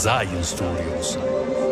Zion Studios.